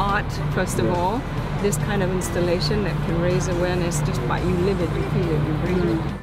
art, first of all, this kind of installation that can raise awareness just by you live it, you feel it, you breathe it.